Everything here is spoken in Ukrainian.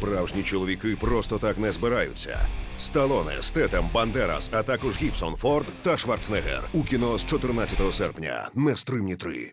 Справжні чоловіки просто так не збираються. Сталоне, Стетем, Бандерас, а також Гібсон, Форд та Шварценеггер у кіно з 14 серпня. Нестримні 3.